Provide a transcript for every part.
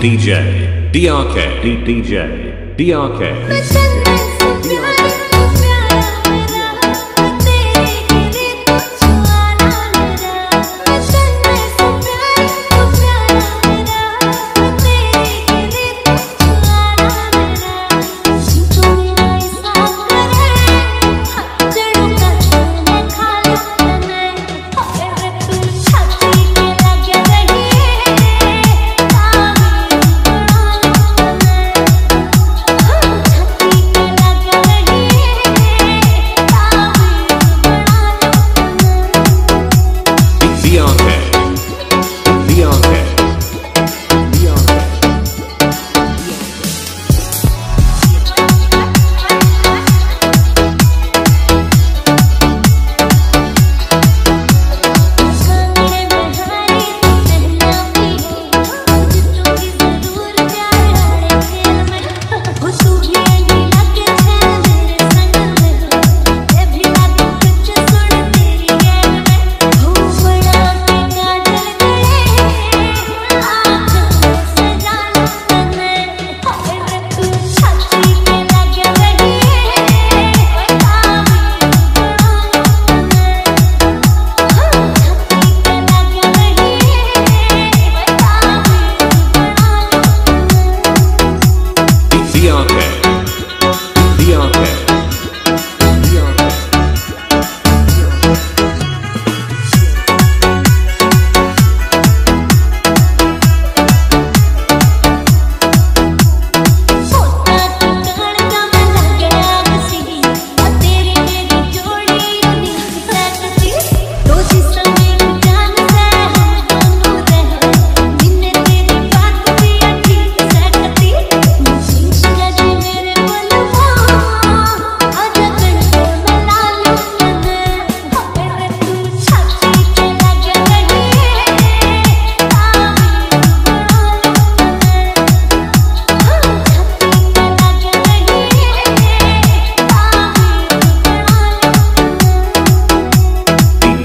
DJ DRK DJ DRK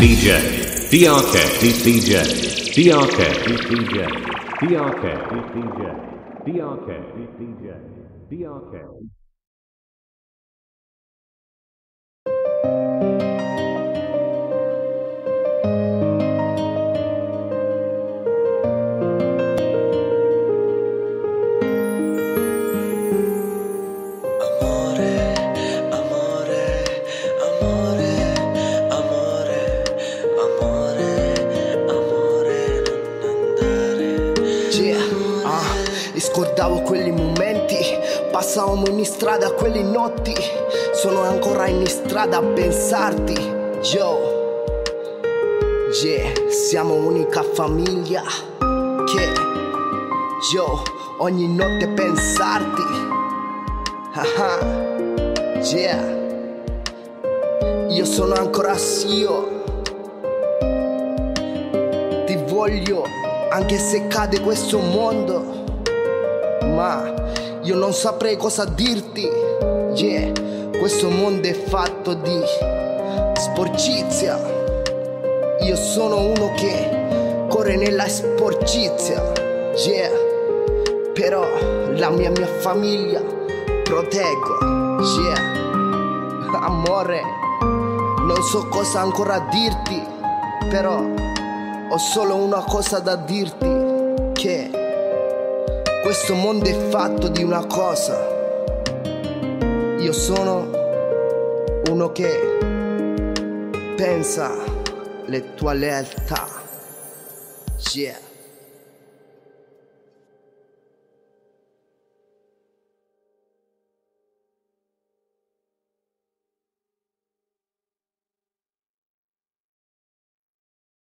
DJ DRK DJ DRK DJ DRK DJ DRK DJ DRK scordavo quelli momenti, passavamo in strada quelle notti, sono ancora in strada a pensarti, yo. Yeah, siamo unica famiglia che, yo, ogni notte pensarti. Ah, yeah, io sono ancora io. Ti voglio anche se cade questo mondo. Ma io non saprei cosa dirti. Yeah, questo mondo è fatto di sporcizia. Io sono uno che corre nella sporcizia. Yeah, però la mia mia famiglia proteggo. Yeah, amore, non so cosa ancora dirti, però ho solo una cosa da dirti, che questo mondo è fatto di una cosa. Io sono uno che pensa le tue lealtà. Yeah.